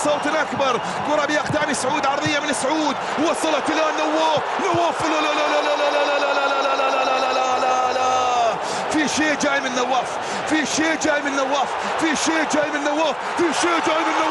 بصوت اكبر كره باقدام سعود عرضيه من سعود وصلت إلى نواف نواف لا لا لا لا لا لا لا لا لا لا لا لا لا لا لا لا في شيء جاي من نواف في شيء جاي من نواف في شيء جاي من نواف في شيء جاي من نواف